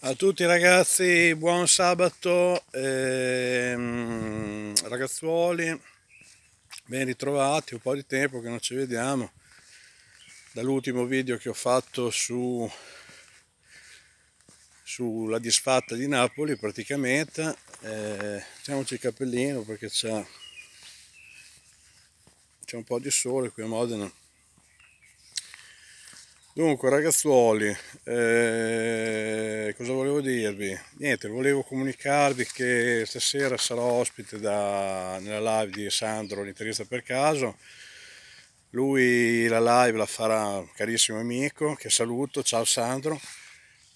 A tutti ragazzi, buon sabato, ehm, ragazzuoli, ben ritrovati, un po' di tempo che non ci vediamo, dall'ultimo video che ho fatto su, sulla disfatta di Napoli praticamente, eh, il cappellino perché c'è un po' di sole qui a Modena. Dunque ragazzuoli, eh, cosa volevo dirvi? Niente, volevo comunicarvi che stasera sarò ospite da, nella live di Sandro, l'intervista per caso. Lui la live la farà un carissimo amico che saluto, ciao Sandro.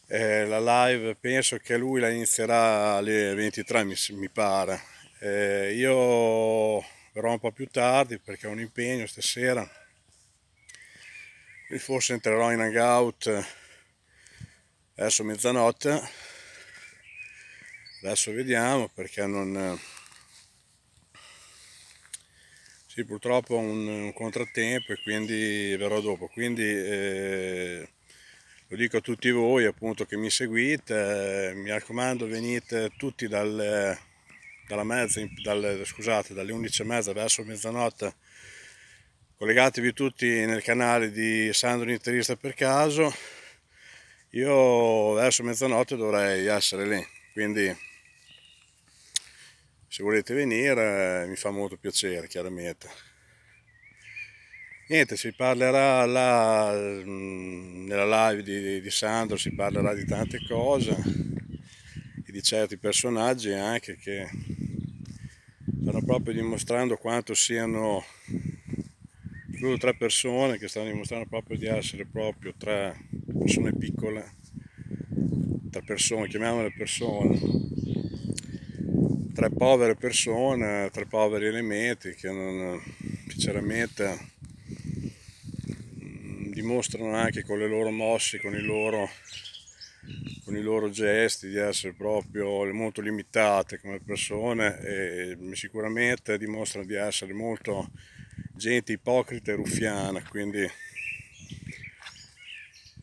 Eh, la live penso che lui la inizierà alle 23 mi, mi pare. Eh, io verrò un po' più tardi perché ho un impegno stasera forse entrerò in hangout verso mezzanotte. Adesso vediamo perché non sì purtroppo ho un, un contrattempo e quindi verrò dopo. Quindi eh, lo dico a tutti voi appunto che mi seguite eh, mi raccomando venite tutti dal, dalla mezza dal, scusate dalle 11 e mezza verso mezzanotte collegatevi tutti nel canale di Sandro Interista per caso. Io verso mezzanotte dovrei essere lì quindi se volete venire mi fa molto piacere chiaramente. Niente si parlerà là, mm, nella live di, di Sandro si parlerà di tante cose e di certi personaggi anche che stanno proprio dimostrando quanto siano due o tre persone che stanno dimostrando proprio di essere proprio tre persone piccole, tre persone, chiamiamole persone, tre povere persone, tre poveri elementi che non, sinceramente mm, dimostrano anche con le loro mosse, con i loro, con i loro gesti di essere proprio molto limitate come persone e sicuramente dimostrano di essere molto gente ipocrita e ruffiana, quindi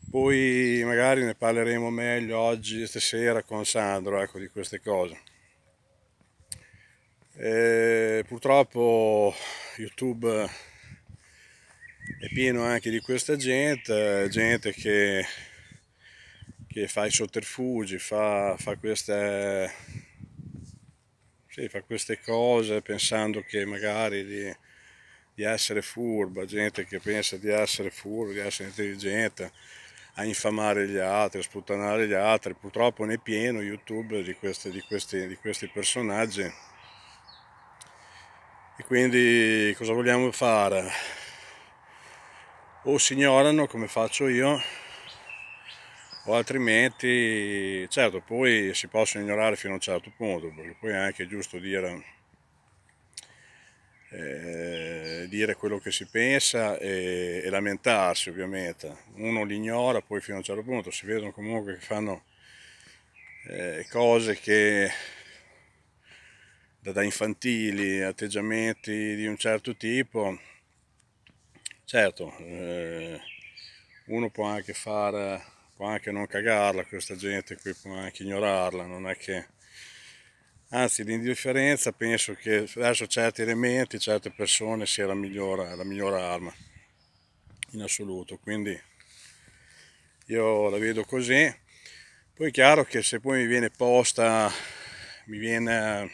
poi magari ne parleremo meglio oggi, stasera con Sandro, ecco, di queste cose. E purtroppo YouTube è pieno anche di questa gente, gente che, che fa i sotterfugi, fa, fa, queste, sì, fa queste cose pensando che magari di, di essere furba, gente che pensa di essere furba, di essere intelligente, a infamare gli altri, a sputtanare gli altri. Purtroppo ne è pieno YouTube di questi, di questi, di questi personaggi. E quindi cosa vogliamo fare? O si ignorano come faccio io, o altrimenti, certo, poi si possono ignorare fino a un certo punto, perché poi è anche giusto dire eh, dire quello che si pensa e, e, lamentarsi ovviamente. Uno li ignora, poi fino a un certo punto si vedono comunque che fanno eh, cose che da, da, infantili, atteggiamenti di un certo tipo. Certo, eh, uno può anche fare, può anche non cagarla questa gente qui, può anche ignorarla, non è che anzi l'indifferenza penso che verso certi elementi, certe persone sia la migliore, la migliore arma in assoluto, quindi io la vedo così. Poi è chiaro che se poi mi viene posta, mi viene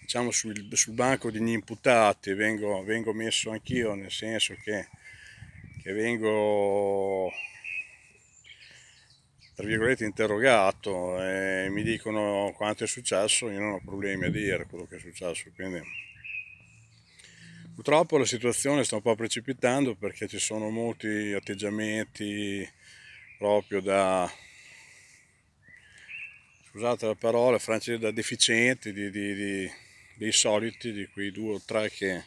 diciamo sul, sul banco degli imputati, vengo, vengo messo anch'io, nel senso che, che vengo tra virgolette interrogato e mi dicono quanto è successo, io non ho problemi a dire quello che è successo, quindi purtroppo la situazione sta un po' precipitando perché ci sono molti atteggiamenti proprio da scusate la parola francese da deficienti di, di, di, dei soliti di quei due o tre che,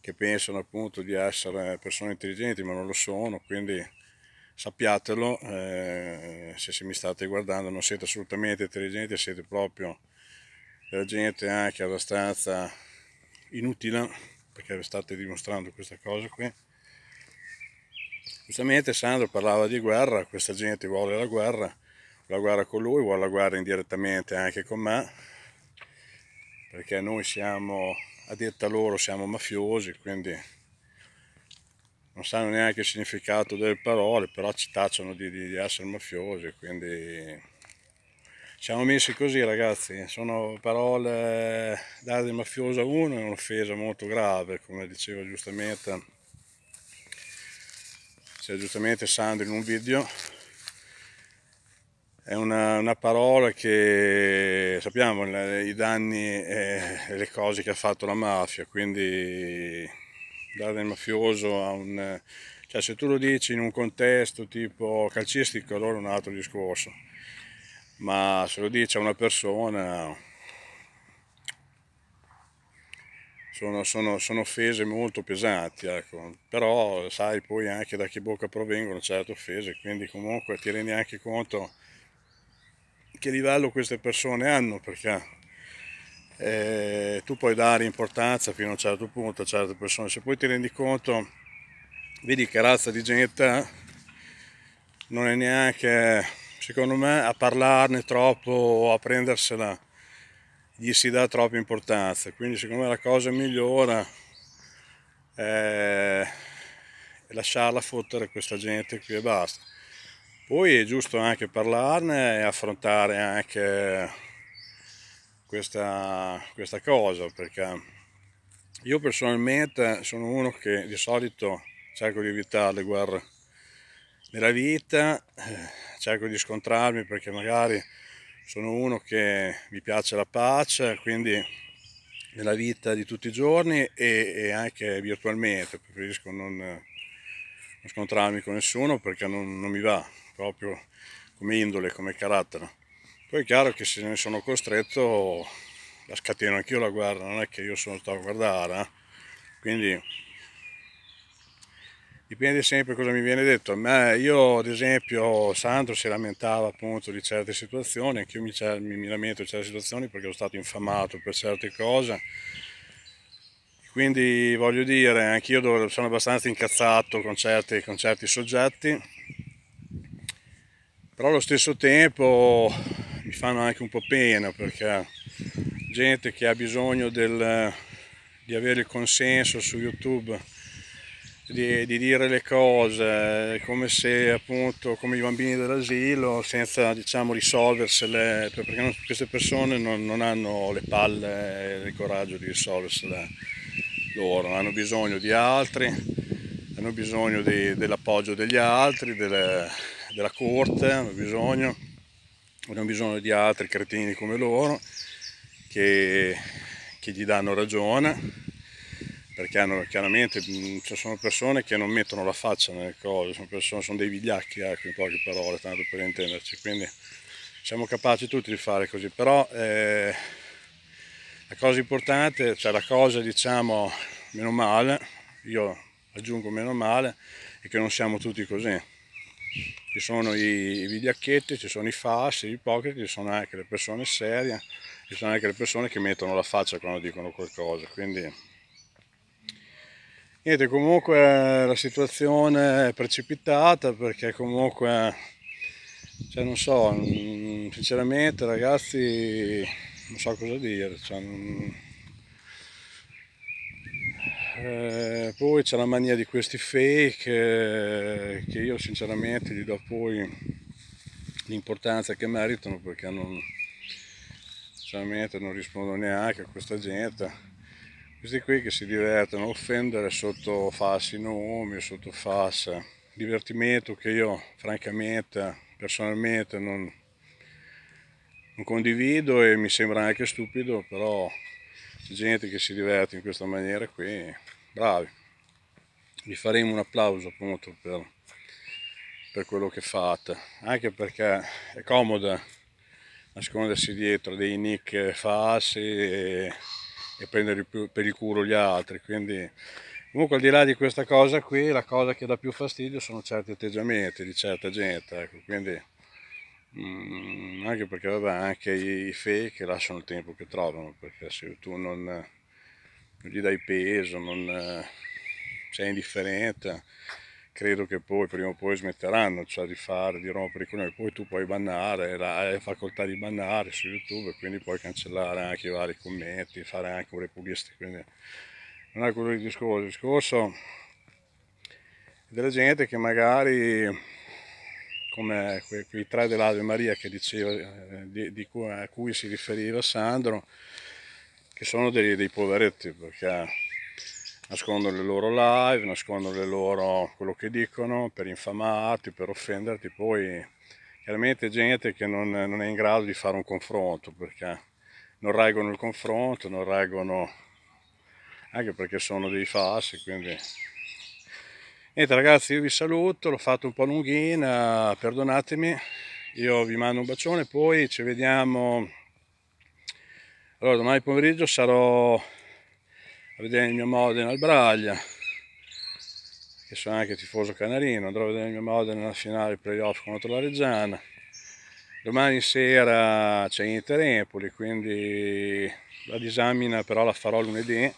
che pensano appunto di essere persone intelligenti ma non lo sono quindi sappiatelo, eh, se, mi state guardando non siete assolutamente intelligenti, siete proprio della gente anche abbastanza inutile, perché state dimostrando questa cosa qui. Giustamente Sandro parlava di guerra, questa gente vuole la guerra, la guerra con lui, vuole la guerra indirettamente anche con me, perché noi siamo, a detta loro, siamo mafiosi, quindi non sanno neanche il significato delle parole, però ci tacciano di, di, di essere mafiosi, quindi siamo messi così ragazzi, sono parole date di mafioso a uno è un'offesa molto grave, come diceva giustamente, cioè, giustamente Sandro in un video, è una, una parola che sappiamo i danni e le cose che ha fatto la mafia, quindi dare il mafioso a un... cioè se tu lo dici in un contesto tipo calcistico allora è un altro discorso, ma se lo dici a una persona sono, sono, sono offese molto pesanti, ecco. però sai poi anche da che bocca provengono certe offese, quindi comunque ti rendi anche conto che livello queste persone hanno, perché eh, tu puoi dare importanza fino a un certo punto a certe persone, se poi ti rendi conto, vedi che razza di gente non è neanche, secondo me, a parlarne troppo o a prendersela, gli si dà troppa importanza, quindi secondo me la cosa migliore è lasciarla fottere questa gente qui e basta. Poi è giusto anche parlarne e affrontare anche questa, questa cosa perché io personalmente sono uno che di solito cerco di evitare le guerre nella vita, eh, cerco di scontrarmi perché magari sono uno che mi piace la pace, quindi nella vita di tutti i giorni e, e anche virtualmente, preferisco non, non, scontrarmi con nessuno perché non, non mi va proprio come indole, come carattere. Poi è chiaro che se ne sono costretto la scateno anch'io la guerra, non è che io sono stato a guardare, eh? quindi dipende sempre cosa mi viene detto. A me, io ad esempio Sandro si lamentava appunto di certe situazioni, anch'io mi, mi, mi lamento di certe situazioni perché sono stato infamato per certe cose. Quindi voglio dire, anch'io sono abbastanza incazzato con certi, con certi soggetti, però allo stesso tempo fanno anche un po' pena perché gente che ha bisogno del, di avere il consenso su YouTube di, di, dire le cose come se appunto come i bambini dell'asilo senza diciamo risolversele perché non, queste persone non, non, hanno le palle e il coraggio di risolversele loro hanno bisogno di altri hanno bisogno dell'appoggio degli altri delle, della corte hanno bisogno abbiamo bisogno di altri cretini come loro che, che gli danno ragione perché hanno, chiaramente ci sono persone che non mettono la faccia nelle cose, sono, persone, sono dei vigliacchi ecco, in poche parole, tanto per intenderci, quindi siamo capaci tutti di fare così, però eh, la cosa importante, cioè la cosa diciamo meno male, io aggiungo meno male, è che non siamo tutti così ci sono i, vigliacchetti, ci sono i fassi, gli ipocriti, ci sono anche le persone serie, ci sono anche le persone che mettono la faccia quando dicono qualcosa, quindi niente, comunque la situazione è precipitata perché comunque, cioè non so, mm, sinceramente ragazzi non so cosa dire, cioè, eh, poi c'è la mania di questi fake eh, che io sinceramente gli do poi l'importanza che meritano perché non, sinceramente non rispondo neanche a questa gente. Questi qui che si divertono a offendere sotto falsi nomi, sotto falsa divertimento che io francamente, personalmente non, non condivido e mi sembra anche stupido, però gente che si diverte in questa maniera qui, bravi. Vi faremo un applauso appunto per, per quello che fate, anche perché è comodo nascondersi dietro dei nick falsi e, e prendere per il culo gli altri, quindi comunque al di là di questa cosa qui, la cosa che dà più fastidio sono certi atteggiamenti di certa gente, ecco, quindi Mm, anche perché vabbè, anche i fake lasciano il tempo che trovano, perché se tu non, non gli dai peso, non sei indifferente, credo che poi prima o poi smetteranno cioè, di fare, di rompere i coglioni, poi tu puoi bannare, hai facoltà di bannare su YouTube, quindi puoi cancellare anche i vari commenti, fare anche un repulista, quindi non è quello il discorso, il discorso della gente che magari come quei, quei tre dell'Ave Maria che diceva, eh, di, di cui, a cui si riferiva Sandro, che sono dei, dei poveretti perché nascondono le loro live, nascondono le loro, quello che dicono per infamarti, per offenderti, poi chiaramente gente che non, non, è in grado di fare un confronto perché non reggono il confronto, non reggono anche perché sono dei falsi, quindi. Niente ragazzi io vi saluto, l'ho fatto un po' lunghina, perdonatemi, io vi mando un bacione, poi ci vediamo, allora domani pomeriggio sarò a vedere il mio Modena al Braglia che sono anche tifoso canarino andrò a vedere il mio Modena nella finale playoff contro la Reggiana domani sera c'è Inter Empoli quindi la disamina però la farò lunedì.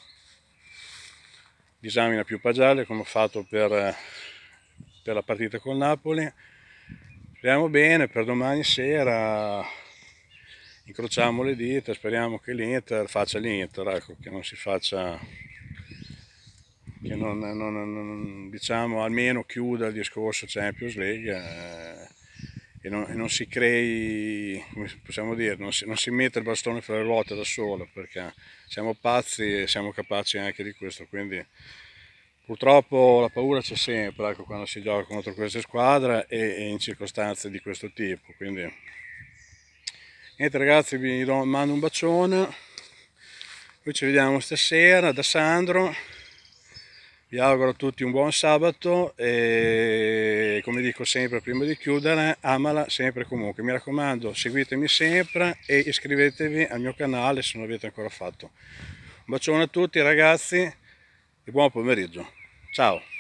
Disamina più pagiale come ho fatto per, per la partita con Napoli. Speriamo bene per domani sera incrociamo le dita, speriamo che l'Inter faccia l'Inter, ecco, che non si faccia, che non, non, non, diciamo almeno chiuda il discorso Champions League eh, e, e, non, si crei, come possiamo dire, non si, non si mette il bastone fra le ruote da solo perché siamo pazzi e siamo capaci anche di questo, quindi purtroppo la paura c'è sempre ecco, quando si gioca contro queste squadre e in circostanze di questo tipo, quindi niente ragazzi vi mando un bacione. Poi ci vediamo stasera da Sandro. Vi auguro a tutti un buon sabato e come dico sempre prima di chiudere amala sempre comunque. Mi raccomando seguitemi sempre e iscrivetevi al mio canale se non l'avete ancora fatto. Un bacione a tutti ragazzi e buon pomeriggio. Ciao